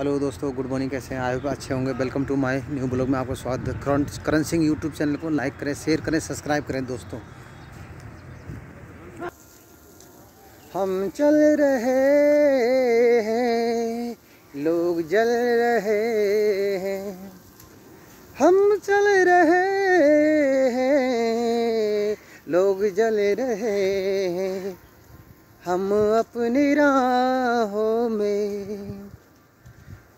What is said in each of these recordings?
Hello दोस्तों, good morning, कैसे हैं? आए हुए अच्छे होंगे। Welcome to my new blog में आपको स्वागत करण सिंह यूट्यूब चैनल को लाइक करें, शेयर करें, सब्सक्राइब करें दोस्तों। हम चल रहे हैं, लोग जल रहे हैं। हम चल रहे हैं, लोग जल रहे हैं। हम अपनी राहों में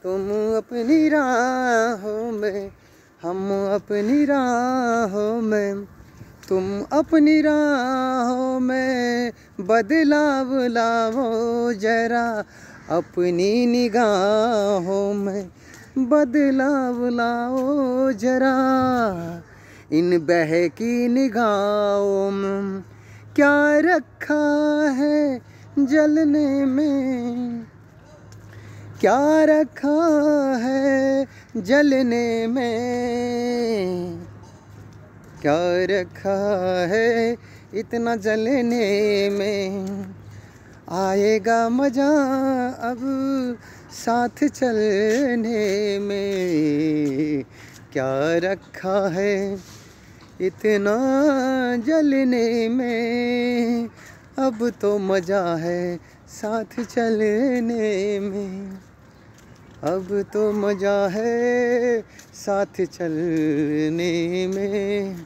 तुम अपनी राहों में, हम अपनी राहों में, तुम अपनी राहों में बदलाव लाओ जरा, अपनी निगाहों में बदलाव लाओ जरा, इन बह की निगाहों में क्या रखा है जलने में? क्या रखा है जलने में? क्या रखा है इतना जलने में? आएगा मज़ा अब साथ चलने में। क्या रखा है इतना जलने में? अब तो मज़ा है साथ चलने में। अब तो मज़ा है साथ चलने में।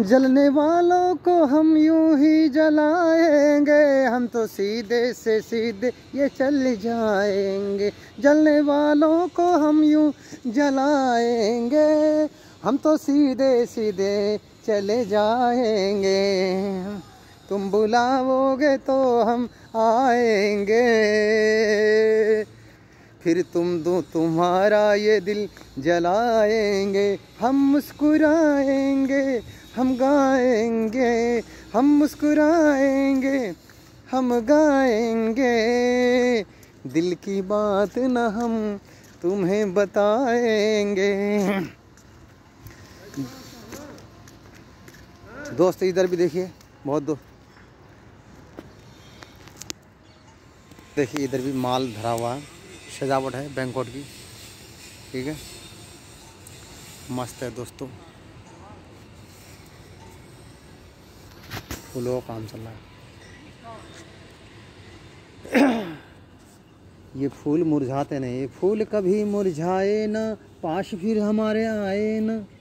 जलने वालों को हम यूँ ही जलाएँगे, हम तो सीधे से सीधे ये चल जाएँगे। जलने वालों को हम यूँ जलाएँगे, हम तो सीधे सीधे चले जाएँगे। तुम बुलाओगे तो हम आएँगे। फिर तुम दो तुम्हारा ये दिल जलाएँगे, हम मुस्कुराएँगे, हम गाएँगे, हम मुस्कुराएँगे, हम गाएँगे। दिल की बात न हम तुम्हें बताएँगे। दोस्त इधर भी देखिए, बहुत दो देखिए, इधर भी माल भरा हुआ है। सजावट है बैंकॉट की। ठीक है? मस्त है दोस्तों। फूलों का काम चल रहा है। ये फूल मुरझाते नहीं। ये फूल कभी मुरझाए ना पास फिर हमारे आए ना।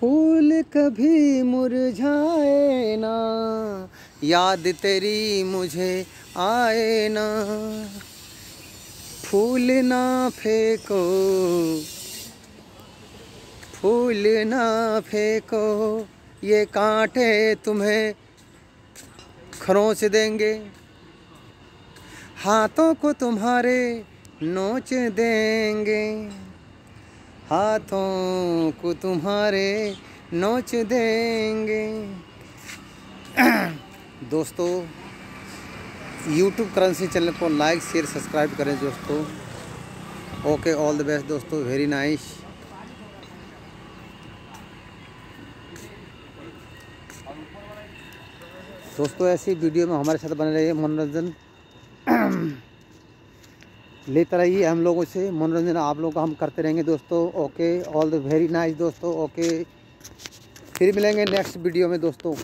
फूल कभी मुरझाए ना, याद तेरी मुझे आए ना। फूल ना फेंको, फूल ना फेंको, ये कांटे तुम्हें खरोच देंगे। हाथों को तुम्हारे नोच देंगे। हाथों को तुम्हारे नोच देंगे। दोस्तों यूट्यूब करेंसी चैनल को लाइक शेयर सब्सक्राइब करें दोस्तों। ओके ऑल द बेस्ट दोस्तों वेरी नाइस दोस्तों, ऐसी वीडियो में हमारे साथ बने रहिए मनोरंजन। लेते रहिए हम लोगों से। मनोरंजन आप लोगों का हम करते रहेंगे दोस्तों। Okay all the very nice दोस्तों। ओके फिर मिलेंगे नेक्स्ट वीडियो में दोस्तों।